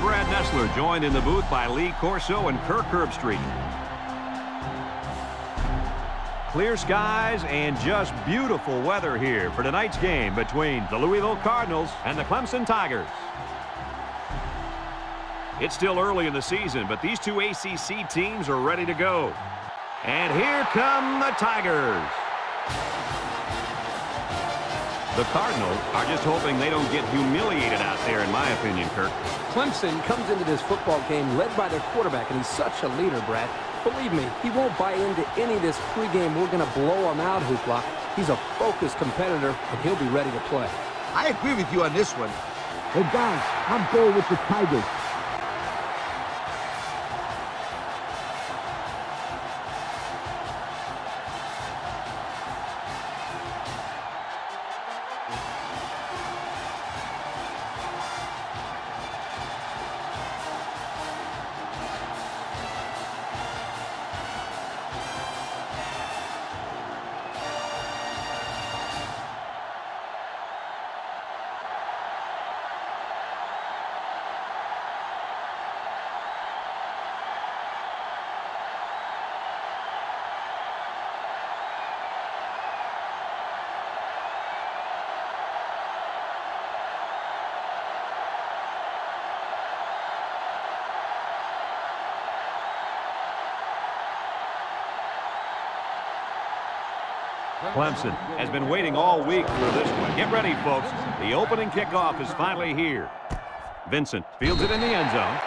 Brad Nessler, joined in the booth by Lee Corso and Kirk Herbstreit. Clear skies and just beautiful weather here for tonight's game between the Louisville Cardinals and the Clemson Tigers. It's still early in the season, but these two ACC teams are ready to go. And here come the Tigers. The Cardinals are just hoping they don't get humiliated out there, in my opinion, Kirk. Clemson comes into this football game led by their quarterback, and he's such a leader, Brad. Believe me, he won't buy into any of this pregame we're going to blow him out hoopla. He's a focused competitor, and he'll be ready to play. I agree with you on this one. Hey, guys, I'm going with the Tigers. Clemson has been waiting all week for this one. Get ready, folks. The opening kickoff is finally here. Vincent fields it in the end zone.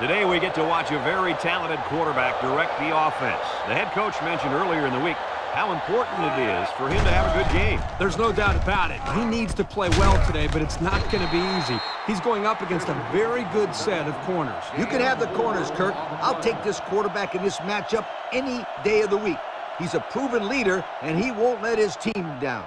Today we get to watch a very talented quarterback direct the offense. The head coach mentioned earlier in the week how important it is for him to have a good game. There's no doubt about it. He needs to play well today, but it's not going to be easy. He's going up against a very good set of corners. You can have the corners, Kirk. I'll take this quarterback in this matchup any day of the week. He's a proven leader, and he won't let his team down.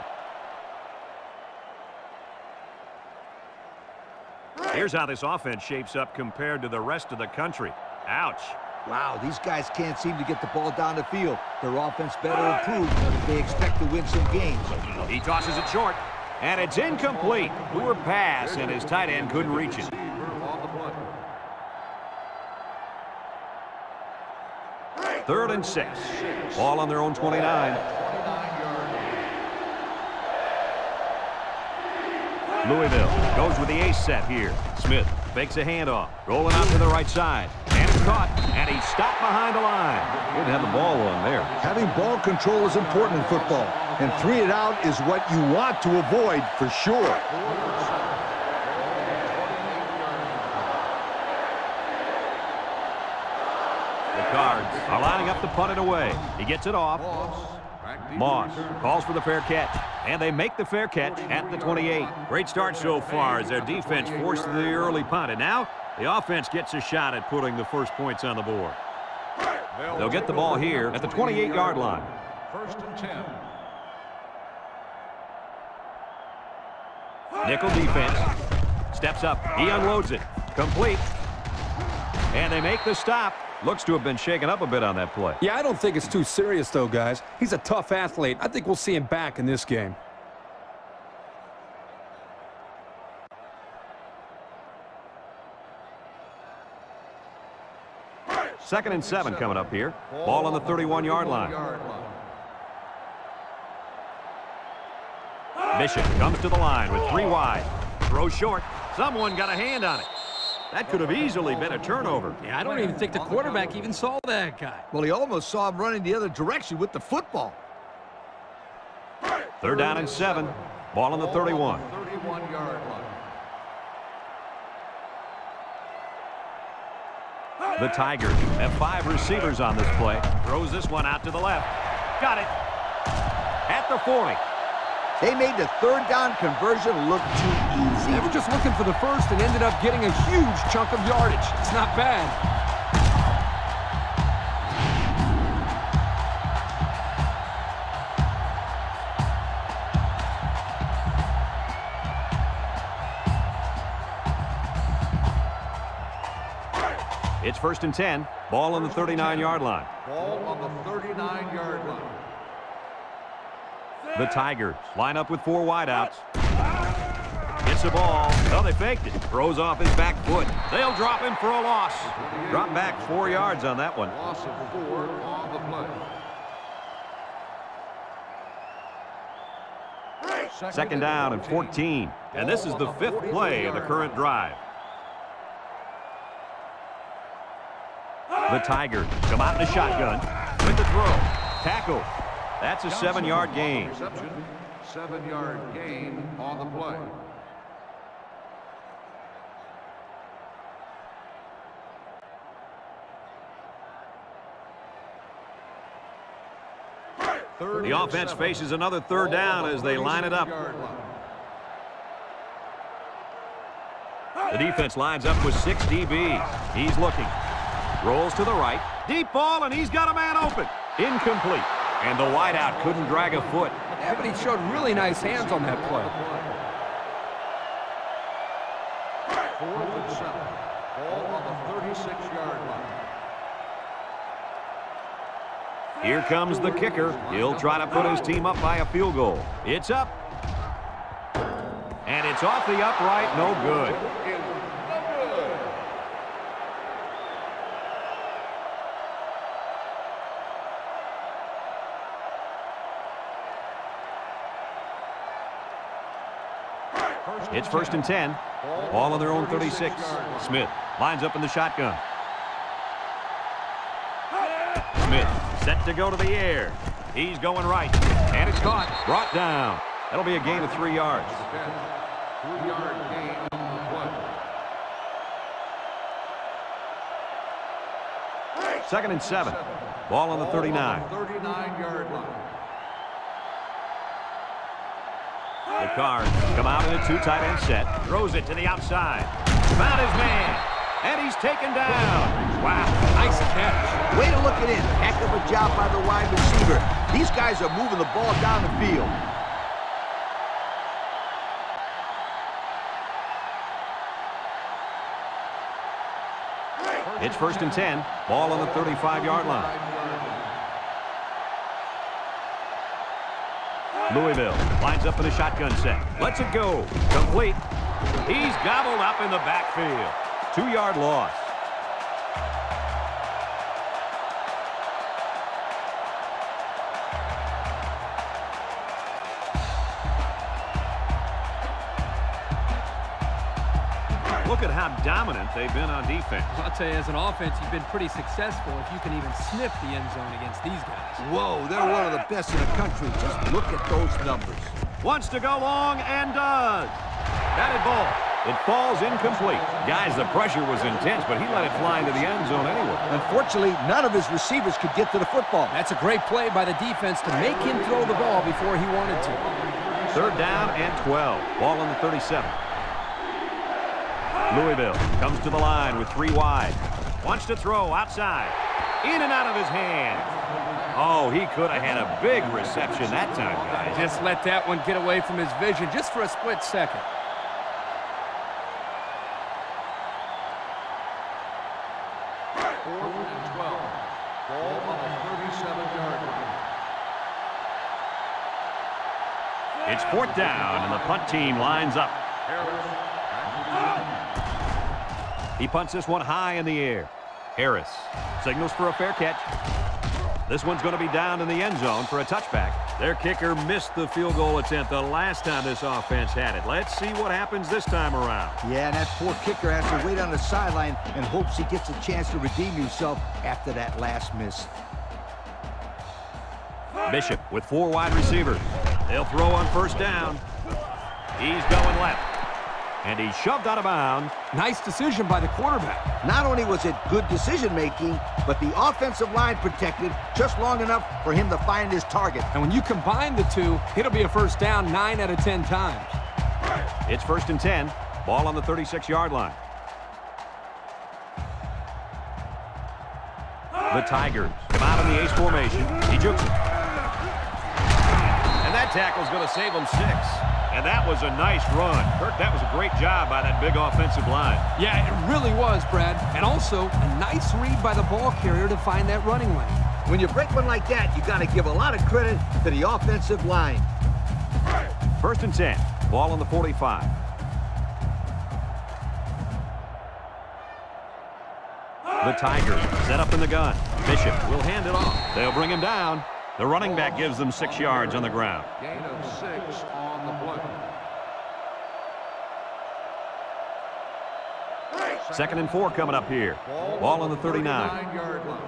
Here's how this offense shapes up compared to the rest of the country. Ouch. Wow, these guys can't seem to get the ball down the field. Their offense better improve if they expect to win some games. He tosses it short, and it's incomplete. Poor pass, and his tight end couldn't reach it. Third and six. Ball on their own 29. Louisville goes with the ace set here. Smith fakes a handoff, rolling out to the right side. And it's caught, and he's stopped behind the line. Didn't have the ball on there. Having ball control is important in football, and three it out is what you want to avoid for sure. The Cards are lining up to punt it away. He gets it off. Moss calls for the fair catch, and they make the fair catch at the 28. Great start so far as their defense forced the early punt, and now the offense gets a shot at putting the first points on the board. They'll get the ball here at the 28-yard line. First and 10. Nickel defense. Steps up. He unloads it. Complete. And they make the stop. Looks to have been shaken up a bit on that play. Yeah, I don't think it's too serious, though, guys. He's a tough athlete. I think we'll see him back in this game. Second and seven coming up here. Ball on the 31-yard line. Bishop comes to the line with three wide. Throw short. Someone got a hand on it. That could have easily been a turnover. Yeah, I don't even think the quarterback even saw that guy. Well, he almost saw him running the other direction with the football. Third down and seven. Ball on the 31. 31-yard line. The Tigers have five receivers on this play. Throws this one out to the left. Got it. At the 40. They made the third down conversion look too easy. They were just looking for the first and ended up getting a huge chunk of yardage. It's not bad. It's first and 10. Ball on the 39-yard line. Ball on the 39-yard line. The Tigers line up with four wideouts. Gets the ball. Oh, they faked it. Throws off his back foot. They'll drop him for a loss. Drop back four yards on that one. Loss of four on the play. Second down and 14. And this is the fifth play of the current drive. The Tiger. come out in the shotgun with the throw. Tackle. That's a seven-yard gain. Seven-yard gain on the play. Third The offense seven. faces another third down as they line it up. The defense lines up with six DBs. He's looking. Rolls to the right. Deep ball, and he's got a man open. Incomplete. And the wideout couldn't drag a foot. Yeah, but he showed really nice hands on that play. Fourth and seven. Ball on the 36-yard line. Here comes the kicker. He'll try to put his team up by a field goal. It's up. And it's off the upright. No good. It's first and 10. Ball on their own 36. Smith lines up in the shotgun. Smith set to go to the air. He's going right. And it's caught. Brought down. That'll be a gain of three yards. Second and seven. Ball on the 39. 39-yard line. Come out in a two tight end set. Throws it to the outside. Found his man. And he's taken down. Wow. Nice catch. Way to look it in. Heck of a job by the wide receiver. These guys are moving the ball down the field. It's first and 10. Ball on the 35-yard line. Louisville lines up in a shotgun set. Lets it go. Complete. He's gobbled up in the backfield. Two-yard loss. Look at how dominant they've been on defense. I'll tell you, as an offense, you've been pretty successful if you can even sniff the end zone against these guys. Whoa, they're one of the best in the country. Just look at those numbers. Wants to go long and does. Batted ball. It falls incomplete. Guys, the pressure was intense, but he let it fly into the end zone anyway. Unfortunately, none of his receivers could get to the football. That's a great play by the defense to make him throw the ball before he wanted to. Third down and 12. Ball on the 37. Louisville comes to the line with three wide. Wants to throw outside. In and out of his hands. Oh, he could have had a big reception that time, guys. Just let that one get away from his vision just for a split second. Fourth and 12. Ball on the 37-yard line. It's fourth down, and the punt team lines up. He punts this one high in the air. Harris signals for a fair catch. This one's going to be down in the end zone for a touchback. Their kicker missed the field goal attempt the last time this offense had it. Let's see what happens this time around. Yeah, and that poor kicker has to wait on the sideline and hopes he gets a chance to redeem himself after that last miss. Bishop with four wide receivers. They'll throw on first down. He's going left. And he's shoved out of bounds. Nice decision by the quarterback. Not only was it good decision-making, but the offensive line protected just long enough for him to find his target. And when you combine the two, it'll be a first down nine out of 10 times. It's first and 10. Ball on the 36-yard line. The Tigers come out in the ace formation. He jukes it. And that tackle's going to save them six. And that was a nice run. Kirk, that was a great job by that big offensive line. Yeah, it really was, Brad. And also, a nice read by the ball carrier to find that running lane. When you break one like that, you got to give a lot of credit to the offensive line. First and 10. Ball on the 45. The Tigers set up in the gun. Bishop will hand it off. They'll bring him down. The running back gives them six yards on the ground. Gain of six on the play. Second and four coming up here. Ball on the 39. 39-yard line.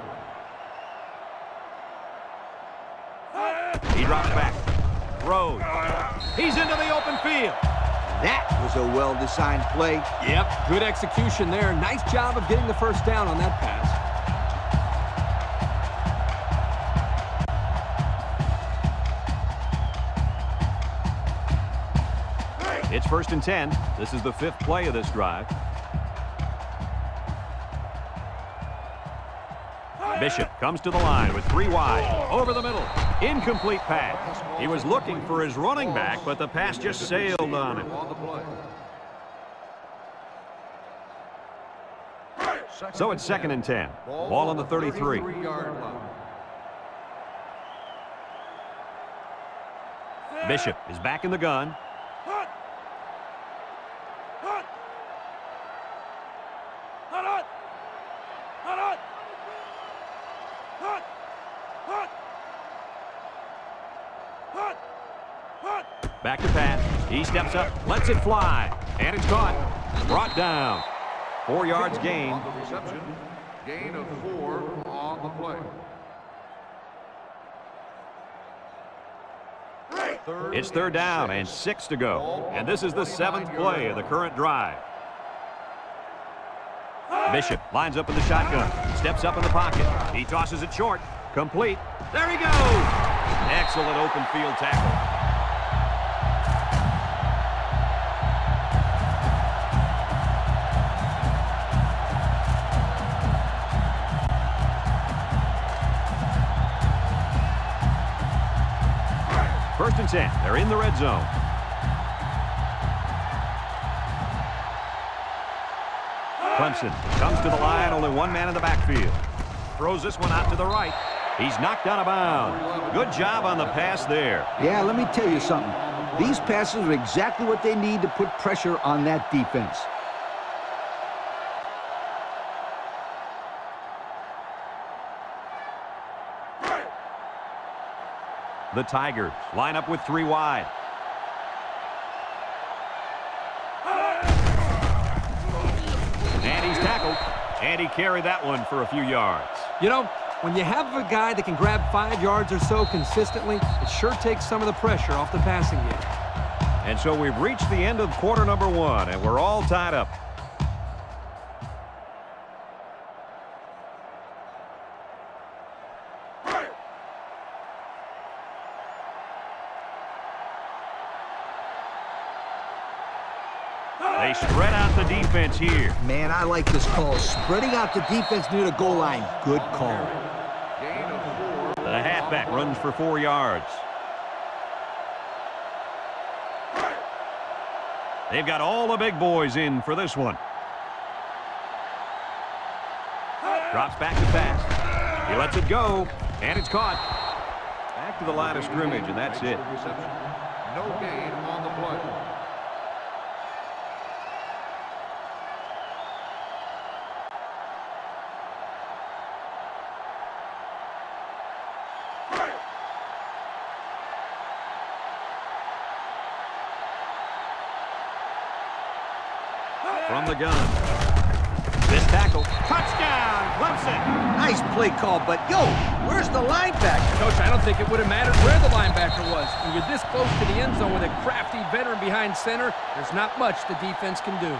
He drops back. Throws. He's into the open field. That was a well-designed play. Yep, good execution there. Nice job of getting the first down on that pass. It's first and 10. This is the fifth play of this drive. Bishop comes to the line with three wide. Over the middle. Incomplete pass. He was looking for his running back, but the pass just sailed on him. So it's second and 10. Ball on the 33. Bishop is back in the gun. Back to pass. He steps up, lets it fly, and it's caught. Brought down. Four yards gain. Reception. Gain of four on the play. It's third down and six to go. And this is the seventh play of the current drive. Bishop lines up in the shotgun. Steps up in the pocket. He tosses it short. Complete. There he goes. Excellent open field tackle. And 10. They're in the red zone. Clemson comes to the line, only one man in the backfield. Throws this one out to the right. He's knocked out of bounds. Good job on the pass there. Yeah, let me tell you something. These passes are exactly what they need to put pressure on that defense. The Tigers line up with three wide. And he's tackled. And he carried that one for a few yards. You know, when you have a guy that can grab five yards or so consistently, it sure takes some of the pressure off the passing game. And so we've reached the end of quarter number one, and we're all tied up. Defense here. Man, I like this call. Spreading out the defense near the goal line. Good call. Gain of four. The halfback runs for four yards. They've got all the big boys in for this one. Drops back to pass. He lets it go, and it's caught. Back to the line of scrimmage, and that's it. Reception. No gain on the play. From the gun. This tackle. Touchdown, Clemson. Nice play call, but yo, where's the linebacker? Coach, I don't think it would have mattered where the linebacker was. When you're this close to the end zone with a crafty veteran behind center, there's not much the defense can do.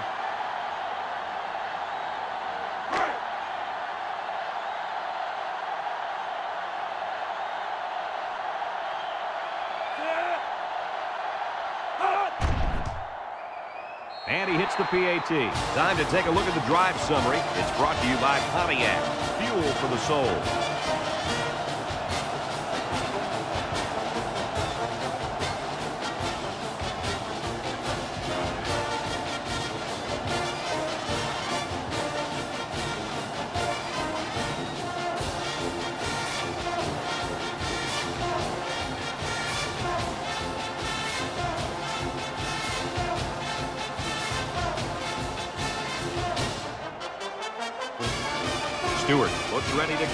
And he hits the PAT. Time to take a look at the drive summary. It's brought to you by Pontiac. Fuel for the soul.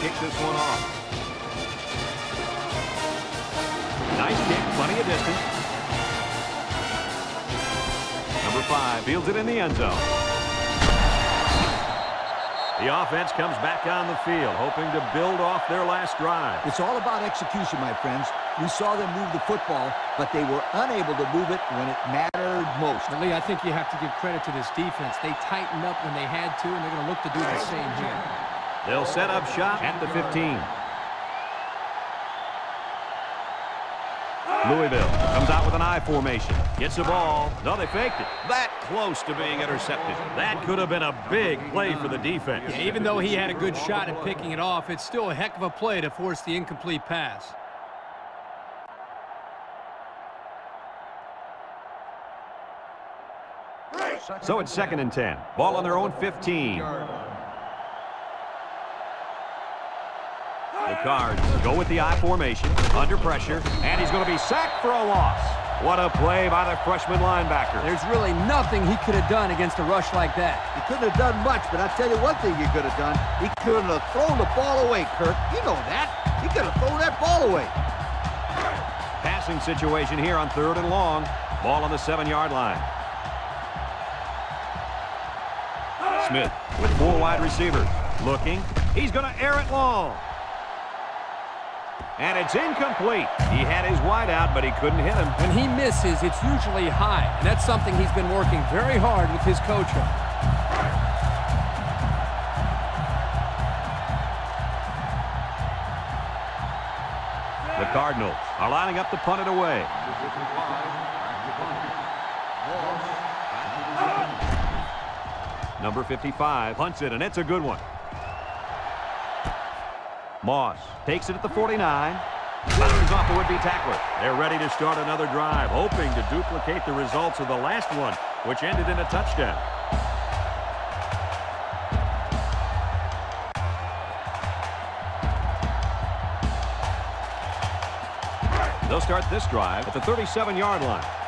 Kick this one off. Nice kick, plenty of distance. Number five fields it in the end zone. The offense comes back on the field, hoping to build off their last drive. It's all about execution, my friends. We saw them move the football, but they were unable to move it when it mattered most. Lee, I think you have to give credit to this defense. They tightened up when they had to, and they're going to look to do the same here. They'll set up shop at the 15. Ah. Louisville comes out with an I formation. Gets the ball. No, they faked it. That close to being intercepted. That could have been a big play for the defense. Yeah, even though he had a good shot at picking it off, it's still a heck of a play to force the incomplete pass. So it's second and 10. Ball on their own 15. The Cards go with the I formation, under pressure, and he's going to be sacked for a loss. What a play by the freshman linebacker. There's really nothing he could have done against a rush like that. He couldn't have done much, but I'll tell you one thing he could have done. He couldn't have thrown the ball away, Kirk. You know that. He could have thrown that ball away. Passing situation here on third and long. Ball on the seven-yard line. Smith with four wide receivers. Looking. He's going to air it long. And it's incomplete. He had his wide out, but he couldn't hit him. When he misses, it's usually high, and that's something he's been working very hard with his coach on. The Cardinals are lining up to punt it away. Number 55 punts it, and it's a good one. Moss takes it at the 49. Bounces off the would-be tackler. They're ready to start another drive, hoping to duplicate the results of the last one, which ended in a touchdown. They'll start this drive at the 37-yard line.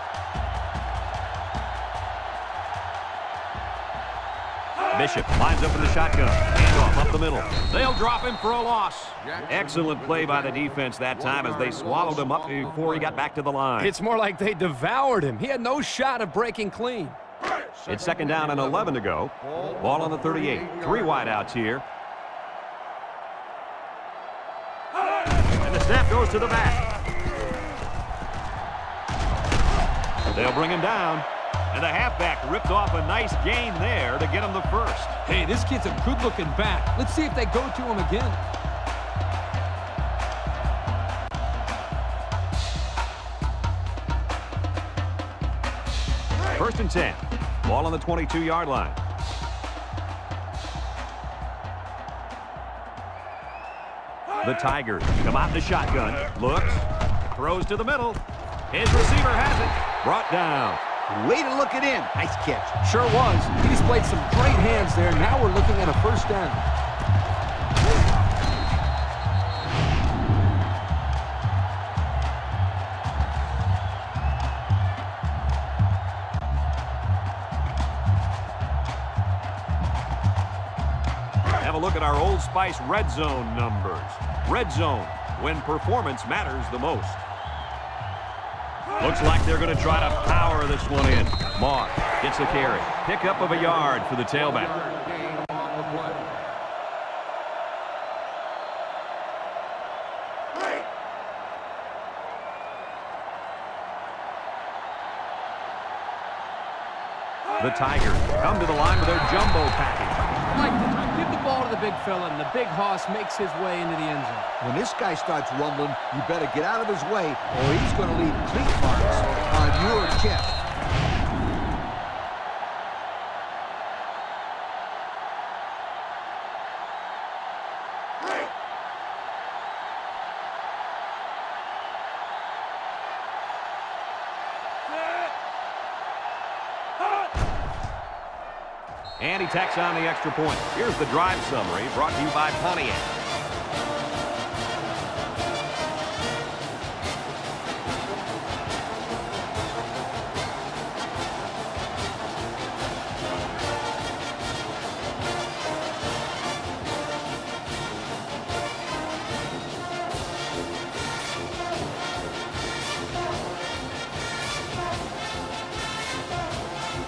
Bishop lines up in the shotgun. Handoff up the middle. They'll drop him for a loss. Excellent play by the defense that time as they swallowed him up before he got back to the line. It's more like they devoured him. He had no shot of breaking clean. It's second down and 11 to go. Ball on the 38. Three wideouts here. And the snap goes to the back. They'll bring him down. And the halfback ripped off a nice gain there to get him the first. Hey, this kid's a good-looking back. Let's see if they go to him again. First and 10. Ball on the 22-yard line. The Tigers come out in the shotgun. Looks. Throws to the middle. His receiver has it. Brought down. Way to look it in. Nice catch. Sure was. He displayed some great hands there. Now we're looking at a first down. Have a look at our Old Spice Red Zone numbers. Red Zone, when performance matters the most. Looks like they're going to try to power this one in. Moss gets the carry. Pickup of a yard for the tailback. The Tigers come to the line with their jumbo package. The big fella, and the big hoss makes his way into the end zone. When this guy starts rumbling, you better get out of his way, or he's going to leave cleat marks on your chest. Tech's on the extra point. Here's the drive summary brought to you by Pontiac.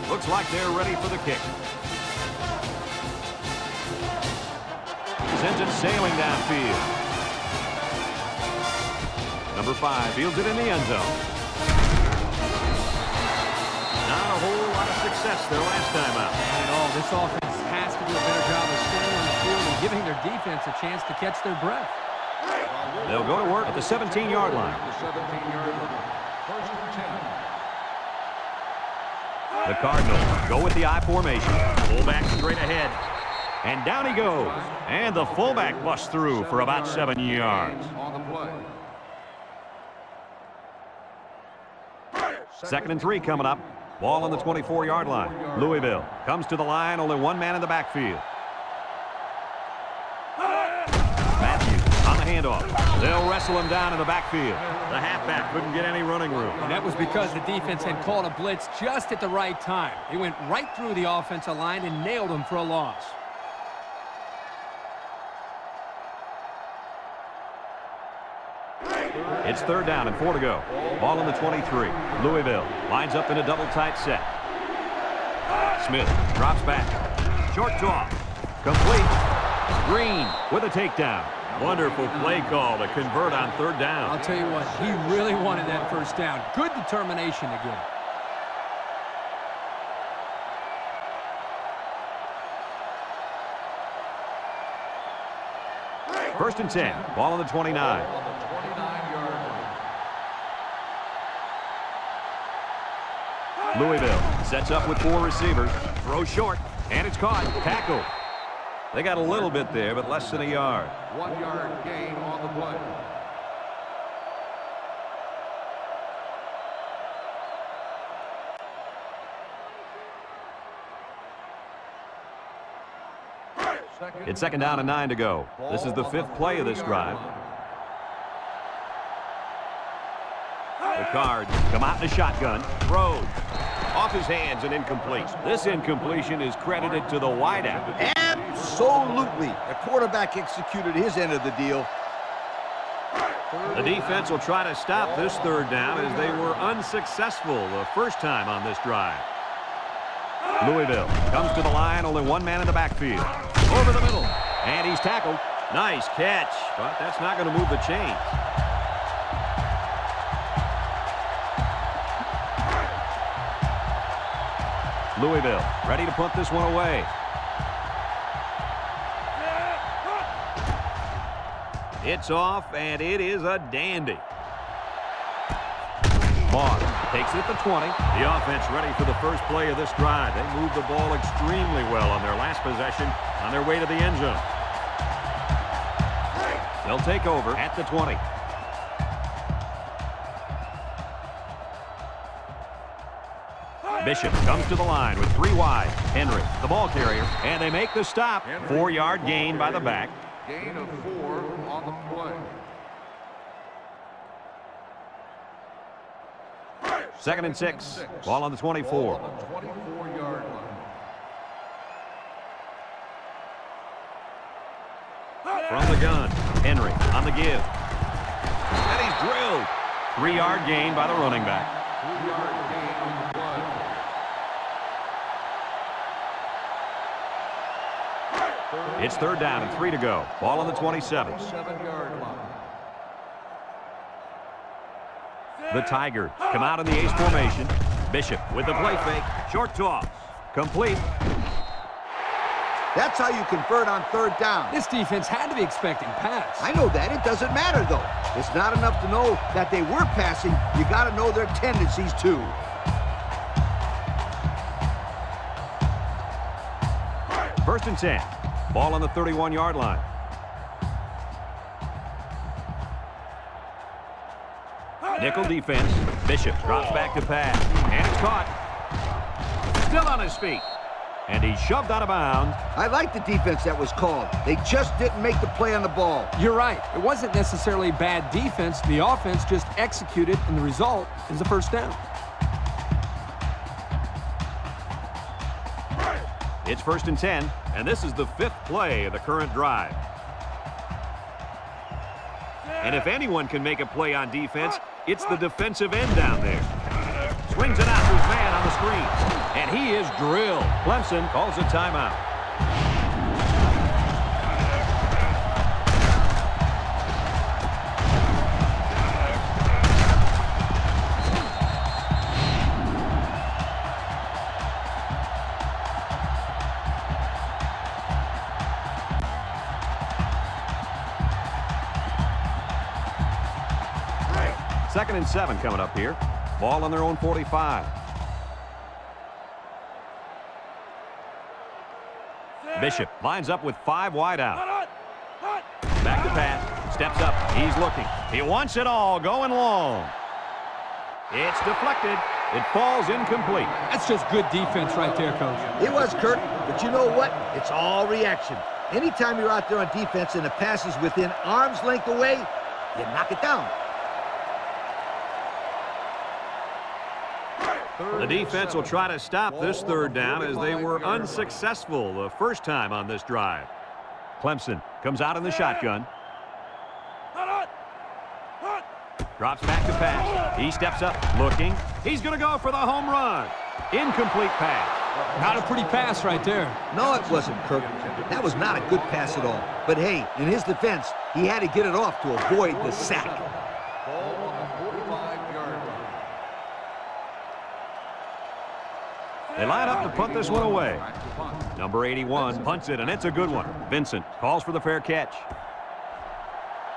Looks like they're ready for the kick. Sends it sailing downfield. Number five fields it in the end zone. Not a whole lot of success their last time out. Not oh, at all. This offense has to do a better job of staying on the field and giving their defense a chance to catch their breath. They'll go to work at the 17-yard line. The 17-yard line. First and 10. The Cardinals go with the I formation. Fullback straight ahead. And down he goes. And the fullback busts through for about seven yards. Second and three coming up. Ball on the 24-yard line. Louisville comes to the line. Only one man in the backfield. Matthews on the handoff. They'll wrestle him down in the backfield. The halfback couldn't get any running room. And that was because the defense had called a blitz just at the right time. They went right through the offensive line and nailed him for a loss. It's third down and four to go. Ball on the 23. Louisville lines up in a double tight set. Smith drops back. Short toss. Complete. Green with a takedown. Wonderful play call to convert on third down. I'll tell you what, he really wanted that first down. Good determination to get it. First and 10. Ball on the 29. On the 29-yard line. Louisville sets up with four receivers. Throw short. And it's caught. Tackle. They got a little bit there, but less than a yard. One yard gain on the play. It's second down and nine to go. This is the fifth play of this drive. The Cards come out in a shotgun. Throws. Off his hands and incomplete. This incompletion is credited to the wideout. Absolutely. The quarterback executed his end of the deal. The defense will try to stop this third down as they were unsuccessful the first time on this drive. Louisville comes to the line, only one man in the backfield. Over the middle, and he's tackled. Nice catch, but that's not going to move the chains. Louisville ready to put this one away. It's off, and it is a dandy. Moss takes it at the 20. The offense ready for the first play of this drive. They moved the ball extremely well on their last possession on their way to the end zone. They'll take over at the 20. Bishop comes to the line with three wide. Henry, the ball carrier, and they make the stop. Four-yard gain by the back. Gain of four on the play. Second and six. Ball on the 24. On the 24-yard line. From the gun, Henry on the give. And he's drilled. Three-yard gain by the running back. Two-yard gain on the play. It's third down and three to go. Ball on the 27. The Tigers come out in the ace formation. Bishop with the play fake. Short toss. Complete. That's how you convert on third down. This defense had to be expecting pass. I know that. It doesn't matter, though. It's not enough to know that they were passing. You got to know their tendencies, too. First and 10. Ball on the 31-yard line. Nickel defense. Bishop drops back to pass. And it's caught. Still on his feet. And he's shoved out of bounds. I like the defense that was called. They just didn't make the play on the ball. You're right. It wasn't necessarily bad defense. The offense just executed, and the result is a first down. It's first and 10, and this is the fifth play of the current drive. And if anyone can make a play on defense, it's the defensive end down there. Swings it out to his man on the screen. And he is drilled. Clemson calls a timeout. Second and seven coming up here. Ball on their own 45. Bishop lines up with five wide out. Back to pass. Steps up. He's looking. He wants it all going long. It's deflected. It falls incomplete. That's just good defense right there, Coach. It was, Kirk, but you know what? It's all reaction. Anytime you're out there on defense and the pass is within arm's length away, you knock it down. The defense will try to stop this third down as they were unsuccessful the first time on this drive. Clemson comes out in the shotgun. Drops back to pass. He steps up, looking. He's going to go for the home run. Incomplete pass. Not a pretty pass right there. No, it wasn't, Kirk. That was not a good pass at all. But hey, in his defense, he had to get it off to avoid the sack. Ball on the 45-yard line. They line up to punt this one away. Number 81 punts it, and it's a good one. Vincent calls for the fair catch.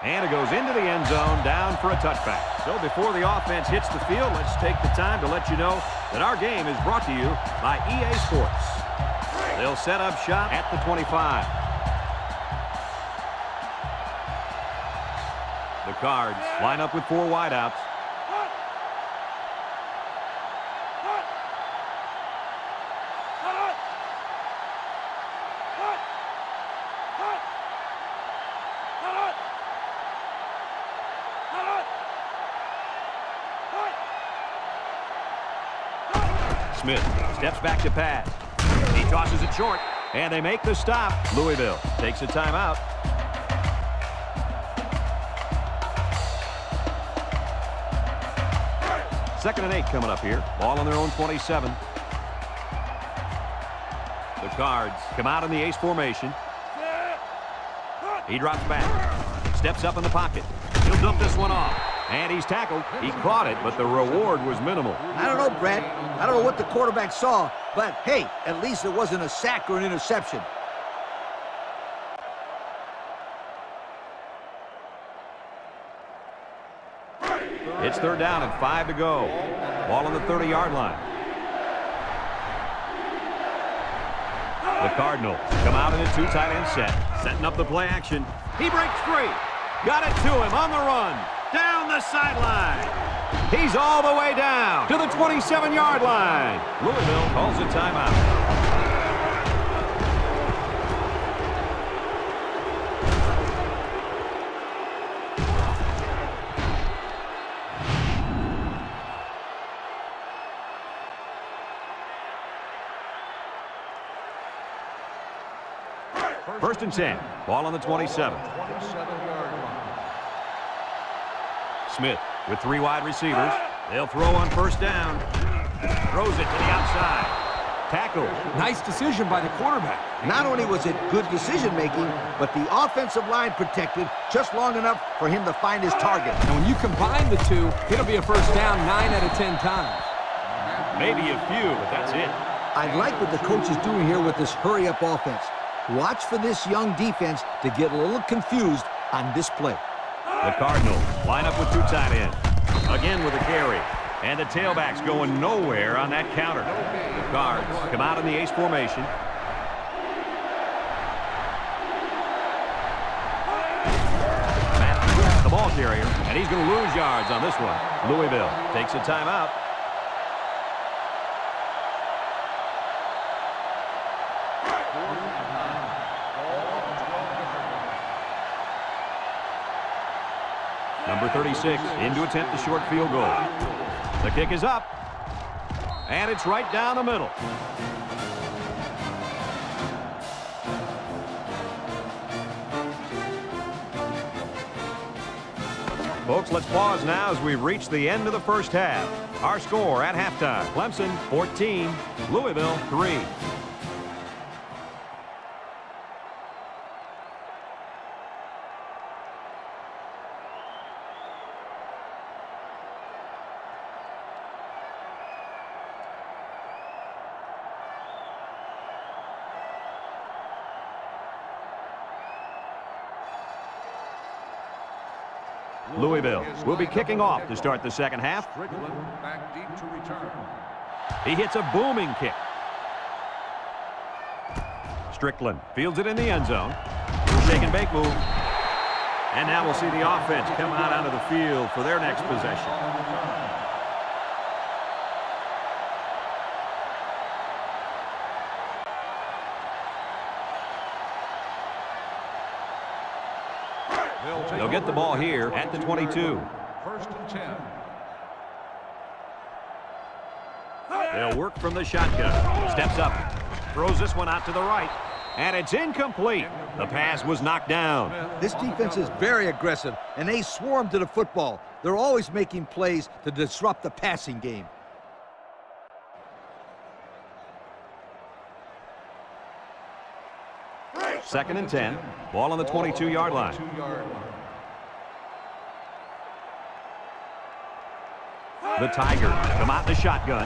And it goes into the end zone, down for a touchback. So before the offense hits the field, let's take the time to let you know that our game is brought to you by EA Sports. They'll set up shop at the 25. The Cards line up with four wideouts. Steps back to pass. He tosses it short, and they make the stop. Louisville takes a timeout. Second and eight coming up here. Ball on their own 27. The Cards come out in the ace formation. He drops back. Steps up in the pocket. He'll dump this one off. And he's tackled. He caught it, but the reward was minimal. I don't know, Brad. I don't know what the quarterback saw, but hey, at least it wasn't a sack or an interception. It's third down and five to go. Ball on the 30-yard line. The Cardinals come out in a two tight end set, setting up the play action. He breaks free. Got it to him on the run. Down the sideline. He's all the way down to the 27-yard line. Louisville calls a timeout. First and 10. Ball on the 27. 27-yard line. Smith with three wide receivers. They'll throw on first down. Throws it to the outside. Tackle. Nice decision by the quarterback. Not only was it good decision-making, but the offensive line protected just long enough for him to find his target. And when you combine the two, it'll be a first down nine out of ten times. Maybe a few, but that's it. I like what the coach is doing here with this hurry-up offense. Watch for this young defense to get a little confused on this play. The Cardinals line up with two tight ends. Again with a carry. And the tailback's going nowhere on that counter. The Cards come out in the ace formation. Matthews, the ball carrier, and he's going to lose yards on this one. Louisville takes a timeout. Number 36 in to attempt the short field goal. The kick is up. And it's right down the middle. Folks, let's pause now as we reach the end of the first half. Our score at halftime, Clemson 14, Louisville 3. Louisville will be kicking off to start the second half. back deep to return. He hits a booming kick. Strickland fields it in the end zone. Shake and bake move. And now we'll see the offense come out onto the field for their next possession. Get the ball here at the 22. First and 10. They'll work from the shotgun. Steps up. Throws this one out to the right. And it's incomplete. The pass was knocked down. This defense is very aggressive, and they swarm to the football. They're always making plays to disrupt the passing game. Second and 10. Ball on the 22-yard line. The Tiger. come out in the shotgun.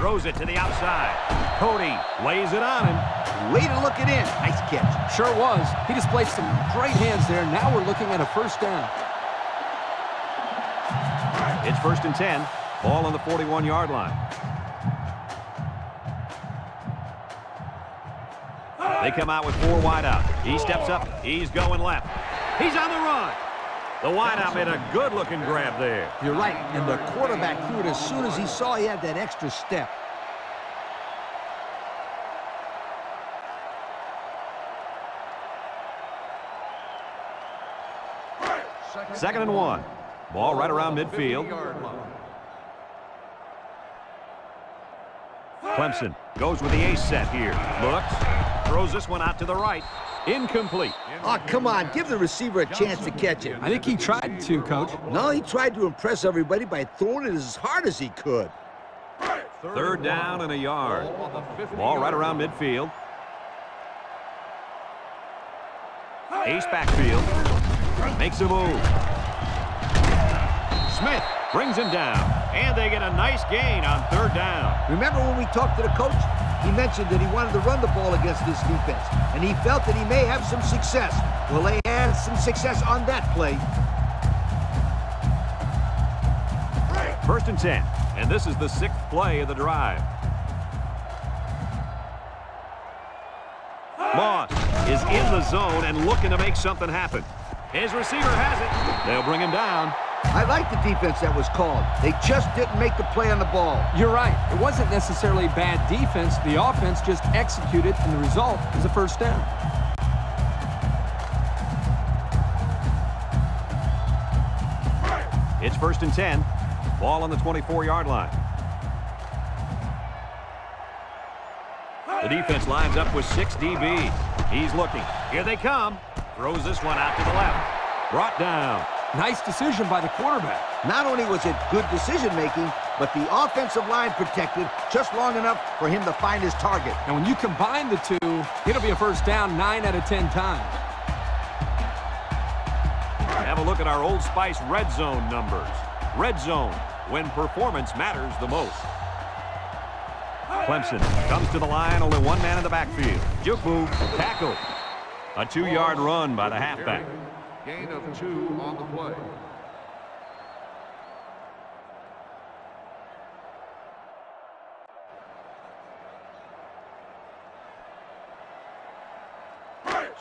Throws it to the outside. Cody lays it on him. Way to look it in. Nice catch. Sure was. He displayed some great hands there. Now we're looking at a first down. It's first and 10. Ball on the 41-yard line. They come out with four wide out. He steps up. He's going left. He's on the run. The wideout made a good-looking grab there. You're right, and the quarterback threw it as soon as he saw he had that extra step. Second and one. Ball right around midfield. Clemson goes with the ace set here. Looks. Throws this one out to the right. Incomplete. Oh, come on. Give the receiver a chance to catch it. I think he tried to, Coach. No, he tried to impress everybody by throwing it as hard as he could. Third down and a yard. Ball on the 50 Ball right around midfield. Ace backfield. Makes a move. Smith brings him down. And they get a nice gain on third down. Remember when we talked to the coach? He mentioned that he wanted to run the ball against this defense, and he felt that he may have some success. Well, they had some success on that play. First and 10. And this is the sixth play of the drive. Moss is in the zone and looking to make something happen. His receiver has it. They'll bring him down. I like the defense that was called. They just didn't make the play on the ball. You're right. It wasn't necessarily bad defense. The offense just executed, and the result is a first down. It's first and 10. Ball on the 24-yard line. The defense lines up with six DBs. He's looking. Here they come. Throws this one out to the left. Brought down. Nice decision by the quarterback. Not only was it good decision-making, but the offensive line protected just long enough for him to find his target. And when you combine the two, it'll be a first down nine out of 10 times. Have a look at our Old Spice red zone numbers. Red zone, when performance matters the most. Clemson comes to the line, only one man in the backfield. Juke move, tackle. A two-yard run by the halfback. Gain of two on the play.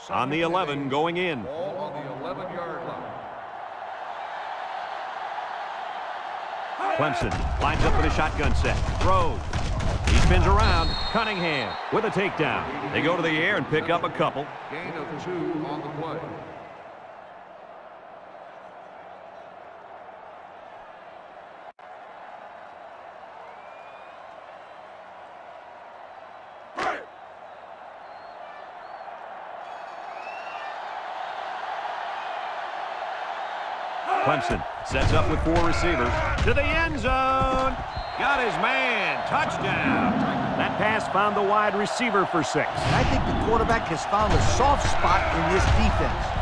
On the 11 going in. Ball on the 11-yard line. Clemson lines up with a shotgun set. Throws. He spins around. Cunningham with a takedown. They go to the air and pick up a couple. Gain of two on the play. Clemson sets up with four receivers. To the end zone. Got his man. Touchdown. That pass found the wide receiver for six. I think the quarterback has found a soft spot in this defense.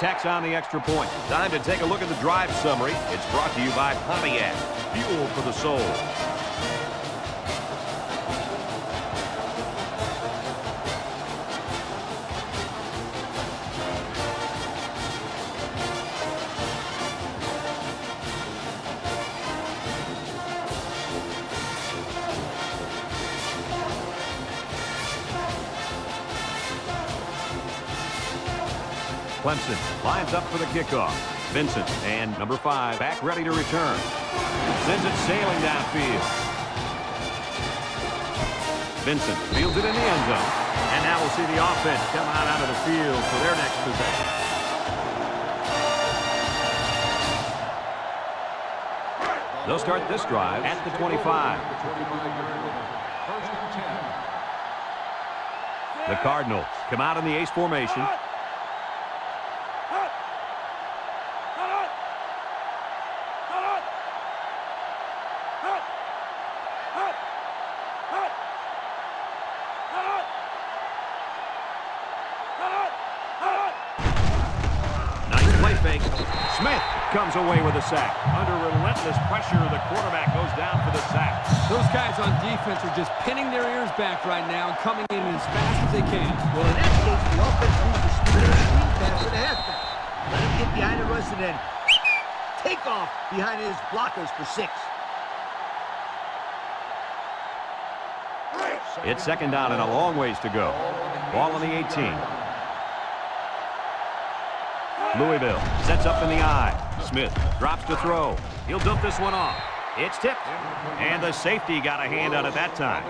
Tacks on the extra point. Time to take a look at the drive summary. It's brought to you by Pontiac. Fuel for the soul. Clemson lines up for the kickoff. Vincent and number five back ready to return. Sends it sailing downfield. Vincent fields it in the end zone. And now we'll see the offense come out onto the field for their next possession. They'll start this drive at the 25. The Cardinals come out in the ace formation. Play fake. Smith comes away with a sack. Under relentless pressure, the quarterback goes down for the sack. Those guys on defense are just pinning their ears back right now and coming in as fast as they can. Well, in that case, the offense needs to speed the screen pass to the halfback. Let him get behind the rush and then take off behind his blockers for six. It's second down and a long ways to go. Ball on the 18. Louisville sets up in the I. Smith drops to throw. He'll dump this one off. It's tipped. And the safety got a hand on it that time.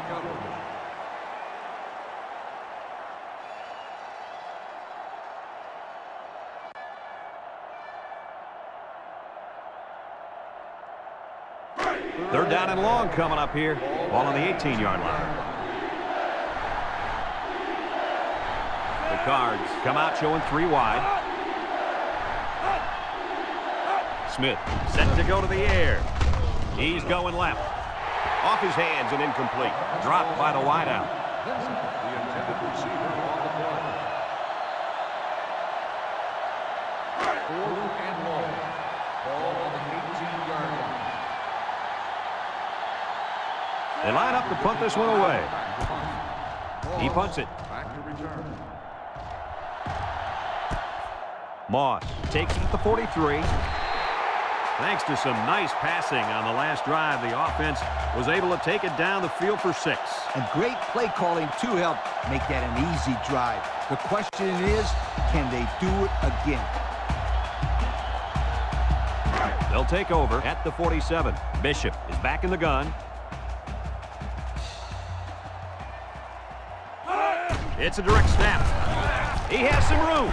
Third down and long coming up here. Ball on the 18-yard line. The Cards come out showing three wide. Smith set to go to the air. He's going left. Off his hands and incomplete. Dropped by the wideout. On the play. Fourth and long. Ball on the 18-yard line. They line up to punt this one away. He punts it. Back to return. Moss takes it at the 43. Thanks to some nice passing on the last drive, the offense was able to take it down the field for six. And great play calling to help make that an easy drive. The question is, can they do it again? They'll take over at the 47. Bishop is back in the gun. It's a direct snap. He has some room.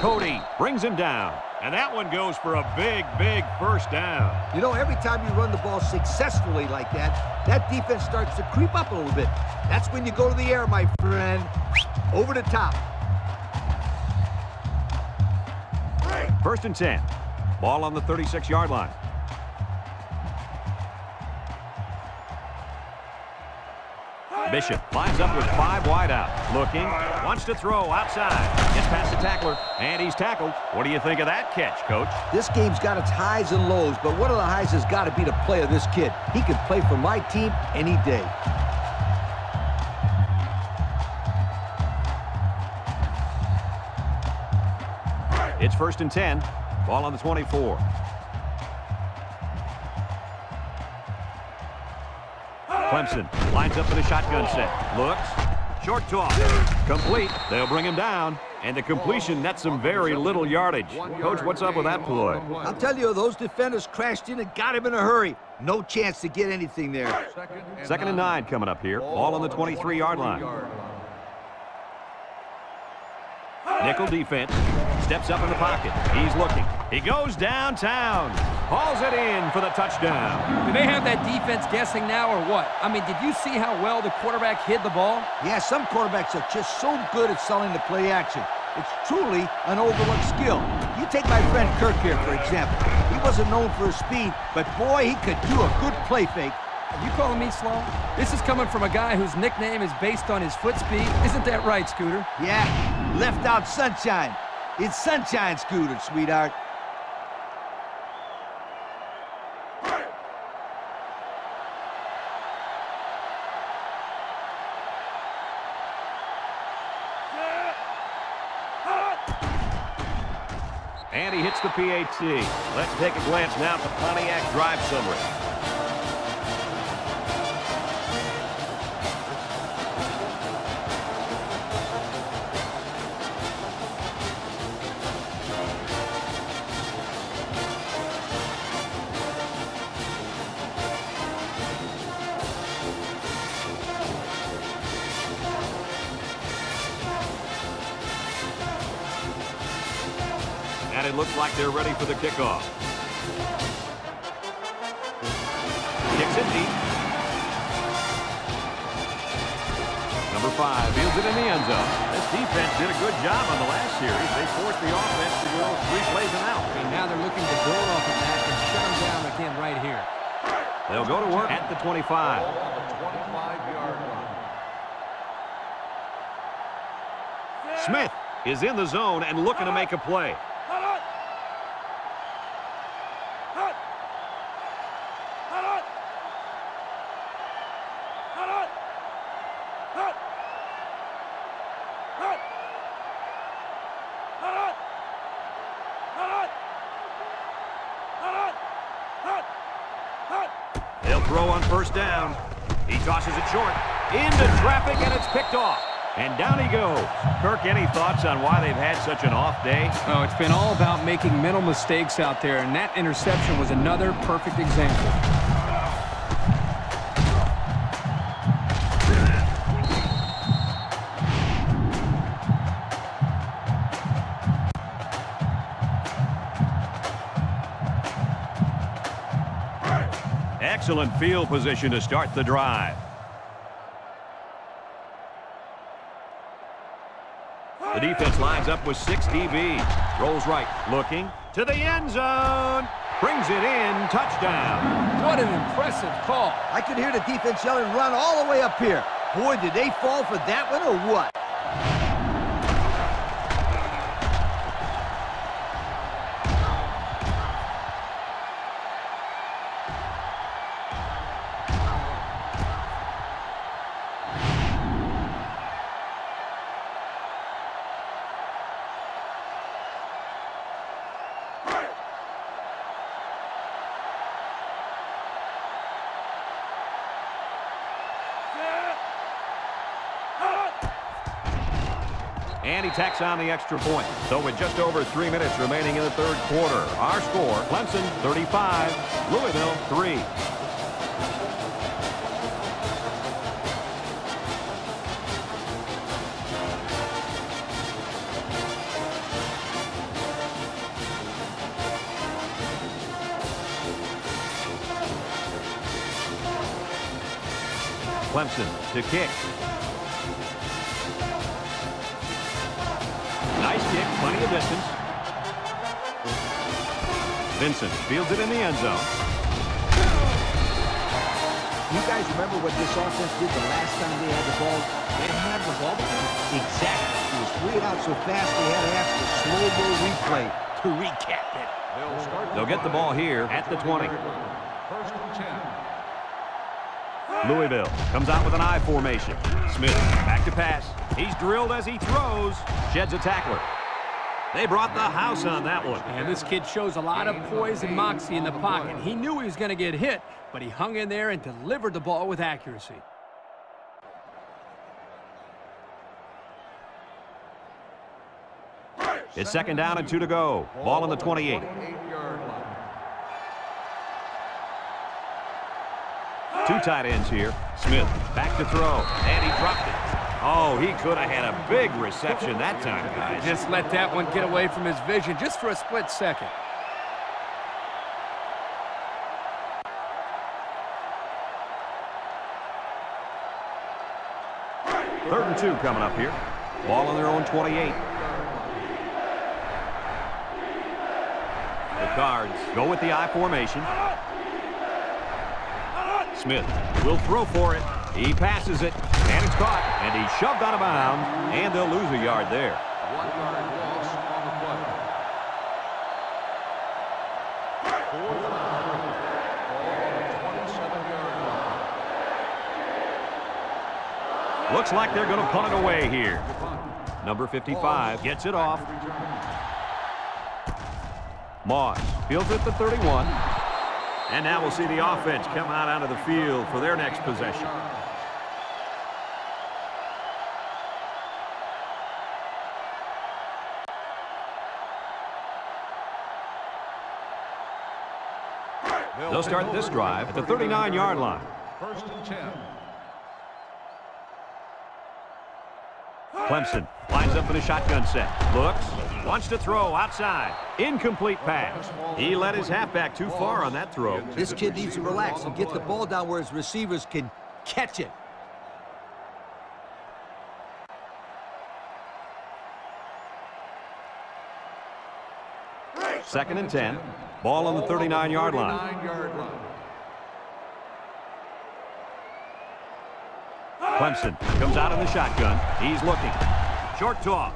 Cody brings him down. And that one goes for a big, big first down. You know, every time you run the ball successfully like that, that defense starts to creep up a little bit. That's when you go to the air, my friend. Over the top. First and 10. Ball on the 36-yard line. Bishop lines up with five wide out. Looking, wants to throw outside. Gets past the tackler, and he's tackled. What do you think of that catch, Coach? This game's got its highs and lows, but one of the highs has got to be the play of this kid. He could play for my team any day. It's first and 10. Ball on the 24. Clemson lines up in the shotgun set. Looks. Short toss. Complete. They'll bring him down. And the completion nets some very little yardage. Coach, what's up with that ploy? I'll tell you, those defenders crashed in and got him in a hurry. No chance to get anything there. Second and nine coming up here. All on the 23-yard line. Nickel defense. Steps up in the pocket. He's looking. He goes downtown. Hauls it in for the touchdown. Do they have that defense guessing now or what? I mean, did you see how well the quarterback hid the ball? Yeah, some quarterbacks are just so good at selling the play action. It's truly an overlooked skill. You take my friend Kirk here, for example. He wasn't known for his speed, but boy, he could do a good play fake. Are you calling me slow? This is coming from a guy whose nickname is based on his foot speed. Isn't that right, Scooter? Yeah, left out sunshine. It's sunshine, Scooter, sweetheart. The PAT. Let's take a glance now at the Pontiac drive summary. And it looks like they're ready for the kickoff. Kicks it deep. Number five fields it in the end zone. This defense did a good job on the last series. They forced the offense to go three plays and out. And now they're looking to build off of that and shut them down again right here. They'll go to work at the 25. Smith is in the zone and looking to make a play. They'll throw on first down. He tosses it short. Into traffic, and it's picked off. And down he goes. Kirk, any thoughts on why they've had such an off day? Oh, it's been all about making mental mistakes out there, and that interception was another perfect example. Excellent field position to start the drive. Defense lines up with six DB. Rolls right, looking to the end zone. Brings it in, touchdown. What an impressive call. I could hear the defense yelling, run all the way up here. Boy, did they fall for that one or what? Tacks on the extra point. So with just over three minutes remaining in the third quarter, our score, Clemson 35, Louisville 3. Clemson to kick. Vincent fields it in the end zone. You guys remember what this offense did the last time they had the ball? They didn't the ball. Exactly. It was three out so fast they had to ask the slow-mo replay to recap it. They'll get the ball here at the 20. First and 10. Louisville comes out with an I formation. Smith back to pass. He's drilled as he throws. Sheds a tackler. They brought the house on that one. And this kid shows a lot of poise and moxie in the pocket. He knew he was going to get hit, but he hung in there and delivered the ball with accuracy. It's second down and two to go. Ball in the 28. Two tight ends here. Smith back to throw, and he dropped it. Oh, he could have had a big reception that time, guys. Just let that one get away from his vision just for a split second. Third and two coming up here. Ball on their own 28. The Cards go with the I formation. Smith will throw for it. He passes it, caught, and he's shoved out of bounds, and they'll lose a yard there. One yard loss on the play. Fourth down. Ball on the 27-yard line. Looks like they're going to punt it away here. Number 55 gets it off. Moss fields it to 31. And now we'll see the offense come out onto the field for their next possession. They'll start this drive at the 39-yard line. First and 10. Clemson lines up in a shotgun set. Looks, wants to throw outside. Incomplete pass. He let his halfback too far on that throw. This kid needs to relax and get the ball down where his receivers can catch it. Second and 10. Ball on the 39-yard line. Clemson comes out in the shotgun. He's looking. Short toss.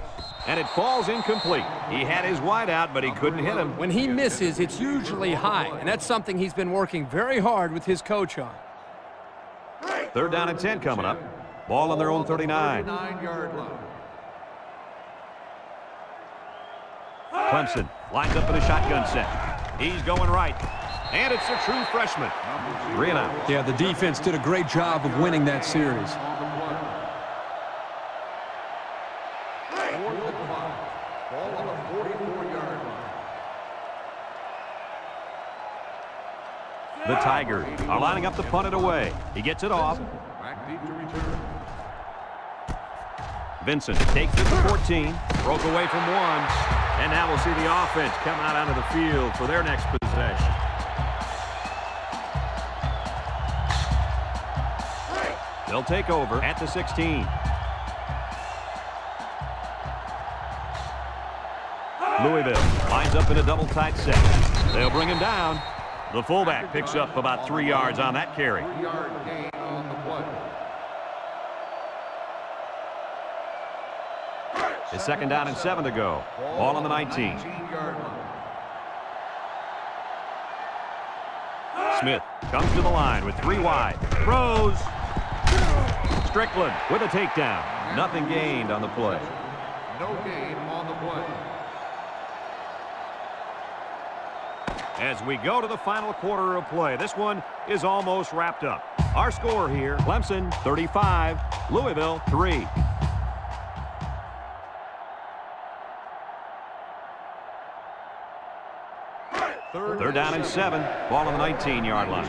And it falls incomplete. He had his wide out, but he couldn't hit him. When he misses, it's usually high, and that's something he's been working very hard with his coach on. Third down and 10 coming up. Ball on their own 39. 39-yard line. Clemson lines up in a shotgun set. He's going right. And it's a true freshman. Three and out. Yeah, the defense did a great job of winning that series. Fourth and five. Ball on the 44-yard. The Tigers are lining up to punt it away. He gets it off. Vincent takes it to 14. Broke away from one. And now we'll see the offense come out onto the field for their next possession. They'll take over at the 16. Louisville lines up in a double tight set. They'll bring him down. The fullback picks up about three yards on that carry. It's second down and seven to go. Ball on the 19. Smith comes to the line with three wide. Throws. Strickland with a takedown. Nothing gained on the play. No gain on the play. As we go to the final quarter of play, this one is almost wrapped up. Our score here, Clemson 35, Louisville 3. Down and seven. Ball on the 19-yard line.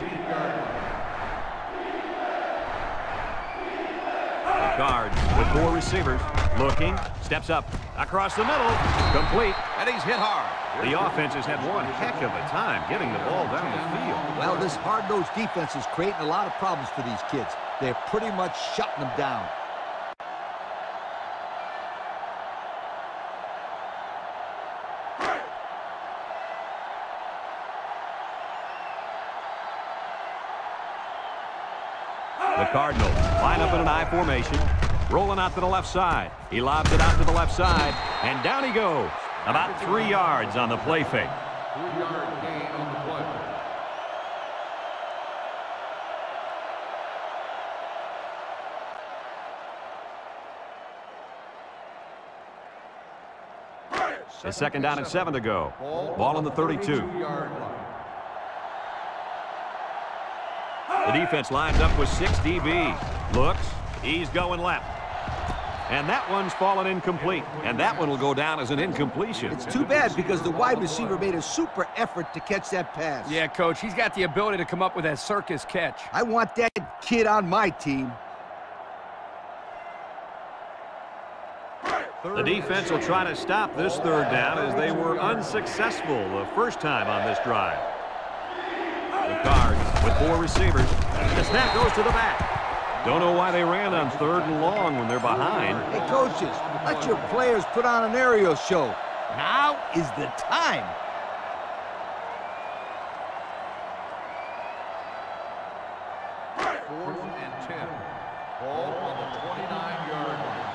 Cards with four receivers. Looking. Steps up. Across the middle. Complete. And he's hit hard. The offense has had one heck of a time getting the ball down the field. Well, this hard-nosed defense is creating a lot of problems for these kids. They're pretty much shutting them down. The Cardinals line up in an I formation. Rolling out to the left side. He lobs it out to the left side. And down he goes. About three yards on the play fake. Three-yard gain on the play. It's second down and seven to go. Ball on the 32. The defense lines up with six DBs. Looks. He's going left. And that one's fallen incomplete. And that one will go down as an incompletion. It's too bad because the wide receiver made a super effort to catch that pass. Yeah, Coach, he's got the ability to come up with that circus catch. I want that kid on my team. The defense will try to stop this third down as they were unsuccessful the first time on this drive. The Cards with four receivers. The snap goes to the back. Don't know why they ran on third and long when they're behind. Hey, coaches, let your players put on an aerial show. Now is the time. Fourth and 10. Ball on the 29-yard line.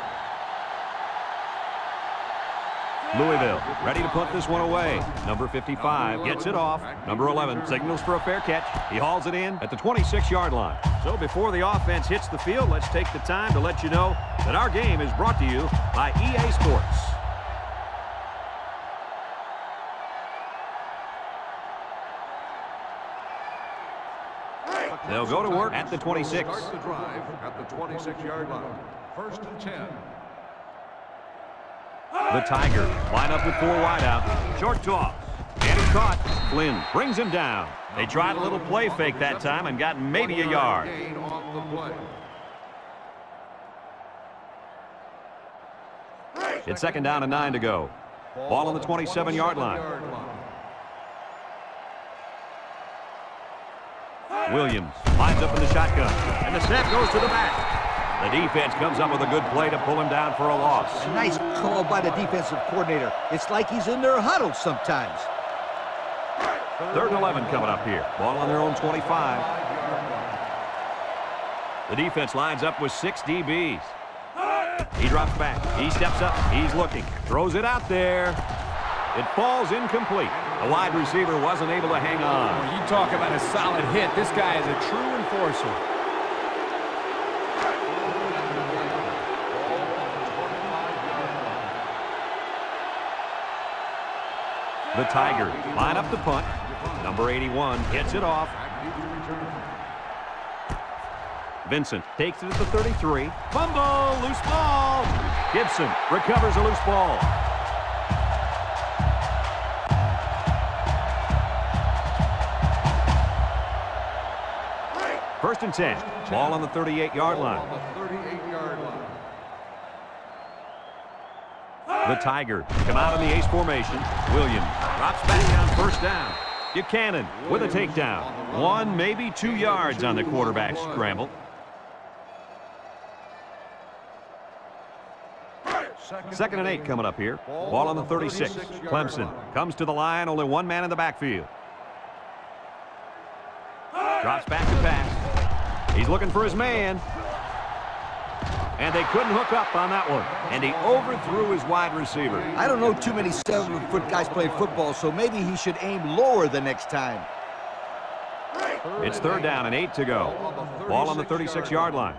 Louisville ready to put this one away. Number 55 gets it off. Number 11 signals for a fair catch. He hauls it in at the 26-yard line. So before the offense hits the field, let's take the time to let you know that our game is brought to you by EA Sports. They'll go to work at the 26. Start the drive at the 26-yard line. First and 10. The Tiger line up with four wideouts. Short toss. And he caught. Flynn brings him down. They tried a little play fake that time and got maybe a yard. It's second down and nine to go. Ball on the 27-yard line. Williams lines up in the shotgun. And the snap goes to the back. The defense comes up with a good play to pull him down for a loss. Nice call by the defensive coordinator. It's like he's in their huddle sometimes. Third and 11 coming up here. Ball on their own 25. The defense lines up with six DBs. He drops back. He steps up. He's looking. Throws it out there. It falls incomplete. The wide receiver wasn't able to hang on. You talk about a solid hit, this guy is a true enforcer. The Tiger. line up the punt. Number 81 gets it off. Vincent takes it at the 33. Fumble, loose ball. Gibson recovers a loose ball. First and 10. Ball on the 38-yard line. The 38-yard line. The Tigers come out in the ace formation. Williams drops back on first down. Buchanan with a takedown. One, maybe two yards on the quarterback scramble. Second and eight coming up here. Ball on the 36. Clemson comes to the line. Only one man in the backfield. Drops back to pass. He's looking for his man. And they couldn't hook up on that one. And he overthrew his wide receiver. I don't know too many seven-foot guys playing football, so maybe he should aim lower the next time. It's third down and eight to go. Ball on the 36-yard line.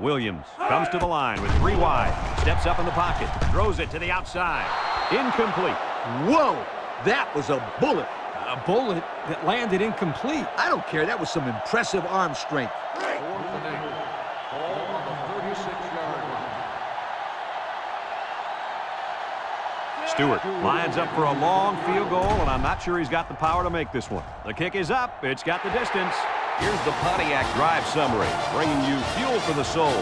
Williams comes to the line with three wide. Steps up in the pocket. Throws it to the outside. Incomplete. Whoa! That was a bullet. A bullet that landed incomplete. I don't care. That was some impressive arm strength. Fourth and eight. Ball on the 36-yard line. Stewart lines up for a long field goal, and I'm not sure he's got the power to make this one. The kick is up. It's got the distance. Here's the Pontiac drive summary, bringing you fuel for the soul.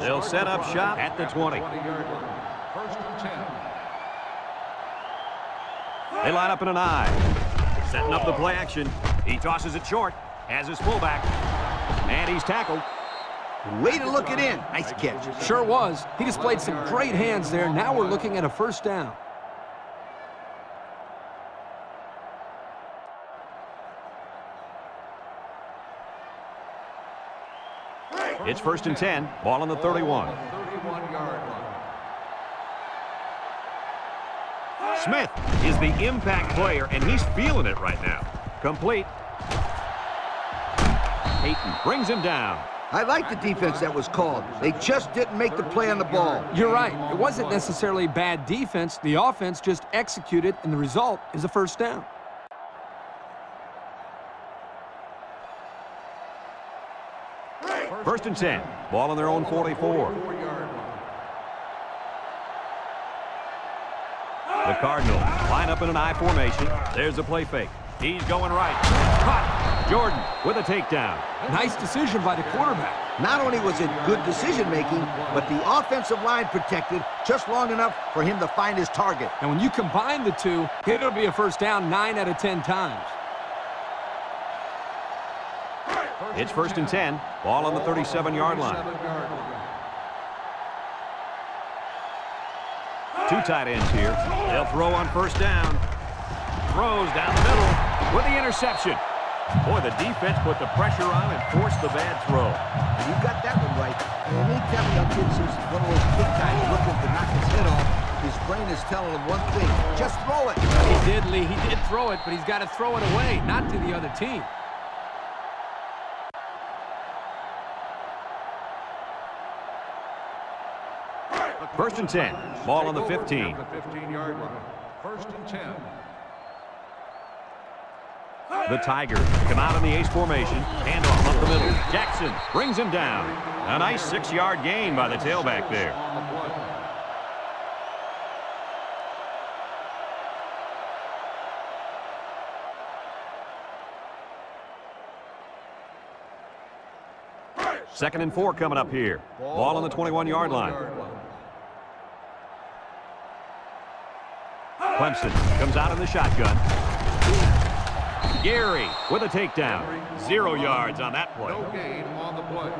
They'll set up shop at the 20. First and 10. They line up in an I. Setting up the play action. He tosses it short. Has his fullback. And he's tackled. Way to look it in. Nice catch. Sure was. He displayed some great hands there. Now we're looking at a first down. It's first and 10. Ball on the 31. 31-yard line. Smith is the impact player, and he's feeling it right now. Complete. Peyton brings him down. I like the defense that was called. They just didn't make the play on the ball. You're right. It wasn't necessarily bad defense. The offense just executed, and the result is a first down. First and 10. Ball on their own 44. The Cardinals line up in an I formation. There's a play fake. He's going right. Caught. Jordan with a takedown. Nice decision by the quarterback. Not only was it good decision-making, but the offensive line protected just long enough for him to find his target. And when you combine the two, it'll be a first down 9 out of 10 times. It's first and 10. Ball on the 37-yard line. Two tight ends here. They'll throw on first down. Throws down the middle with the interception. Boy, the defense put the pressure on and forced the bad throw. And you got that one right. And anytime a young kid sees one of those big guys looking to knock his head off, his brain is telling him one thing, just throw it. He did, Lee. He did throw it, but he's got to throw it away, not to the other team. First and 10. Ball on the 15. The 15-yard line. First and 10. The Tigers come out in the ace formation. Handoff up the middle. Jackson brings him down. A nice six-yard gain by the tailback there. On the play. Second and four coming up here. Ball on the 21-yard line. Clemson comes out in the shotgun. Gary with a takedown. Zero yards on that play. No gain on the play.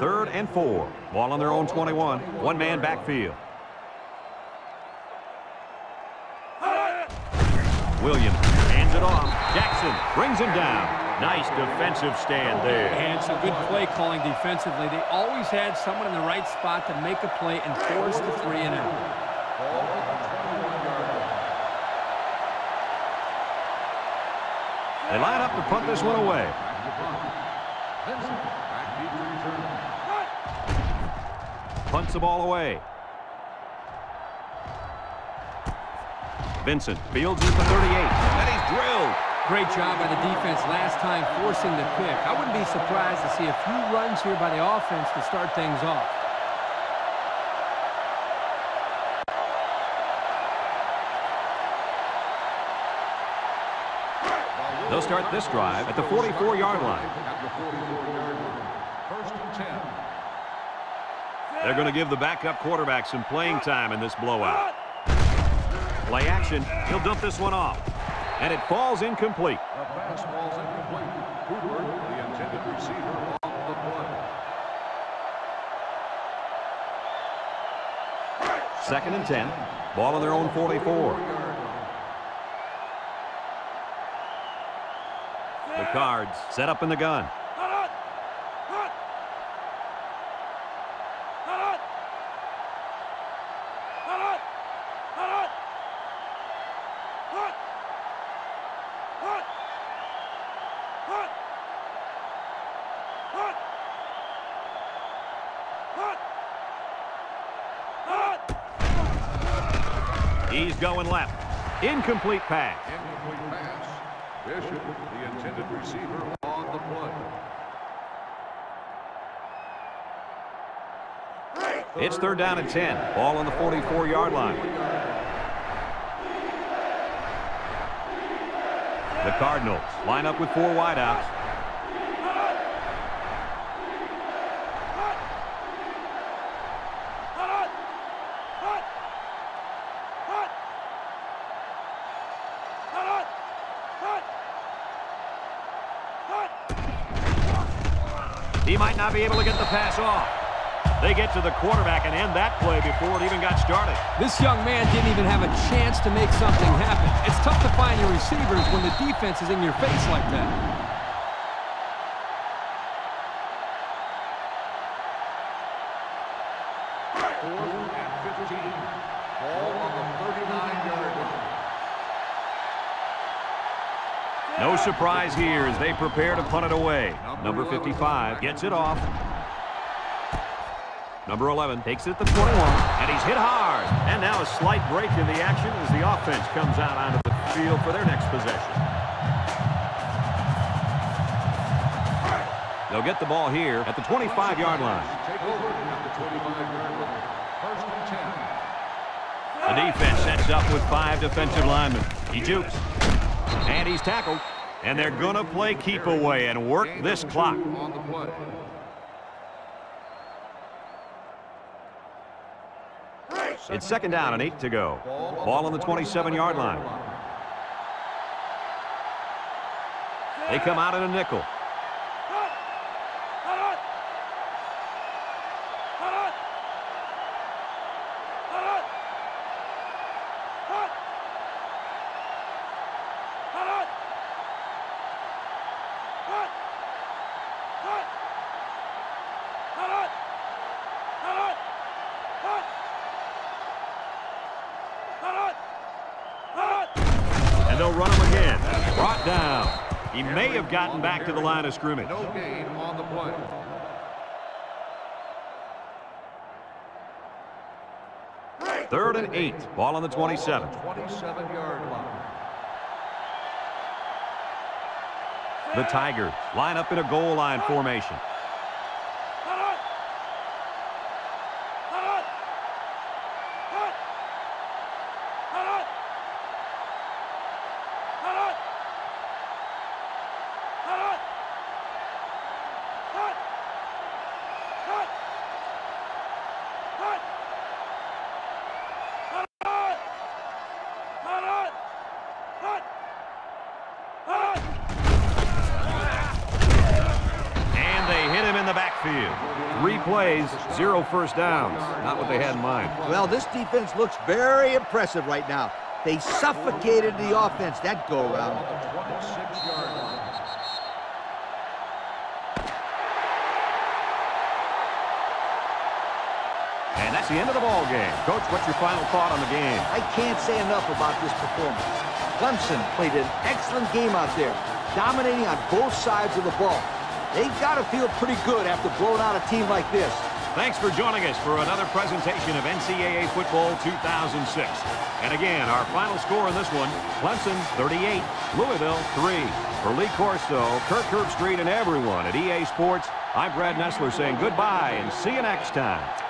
Third and four. Ball on their own 21. One-man backfield. Williams hands it off. Jackson brings him down. Nice defensive stand there. And some good play calling defensively. They always had someone in the right spot to make a play and force the three and out. They line up to punt this one away. Vincent back deep to return. Punts the ball away. Vincent fields it at the 38. And he's drilled. Great job by the defense last time forcing the pick. I wouldn't be surprised to see a few runs here by the offense to start things off. They'll start this drive at the 44-yard line. At the 44-yard line. First and 10. They're going to give the backup quarterback some playing time in this blowout. Play action. He'll dump this one off. And it falls incomplete. The pass falls incomplete. Cooper, the intended receiver, on the play. Second and 10. Ball on their own 44. The Cards set up in the gun. Going left. Incomplete pass. Incomplete pass. Bishop, the intended receiver, on the play. It's third down and 10. Ball on the 44-yard line. The Cardinals line up with four wideouts. He might not be able to get the pass off. They get to the quarterback and end that play before it even got started. This young man didn't even have a chance to make something happen. It's tough to find your receivers when the defense is in your face like that. Fourth and 15. Ball on the 39-yard line. No surprise here as they prepare to punt it away. Number 55 gets it off. Number 11 takes it at the 21, and he's hit hard. And now a slight break in the action as the offense comes out onto the field for their next possession. They'll get the ball here at the 25-yard line. Take over at the 25-yard line. First and 10. The defense sets up with five defensive linemen. He jukes, and he's tackled. And they're going to play keep away and work this clock. On the play. It's second down and eight to go. Ball on the 27-yard line. They come out in a nickel. And they'll run him again. Brought down. He may have gotten back to the line of scrimmage. No gain on the play. Third and eight. Ball on the 27. 27-yard line. The Tigers line up in a goal line formation. And they hit him in the backfield. Three plays, zero first downs. Not what they had in mind. Well, this defense looks very impressive right now. They suffocated the offense that go-around. On the 26-yard line. And that's the end of the ball game. Coach, what's your final thought on the game? I can't say enough about this performance. Clemson played an excellent game out there, dominating on both sides of the ball. They've got to feel pretty good after blowing out a team like this. Thanks for joining us for another presentation of NCAA Football 2006. And again, our final score in this one, Clemson 38, Louisville 3. For Lee Corso, Kirk Herbstreit, and everyone at EA Sports, I'm Brad Nessler saying goodbye and see you next time.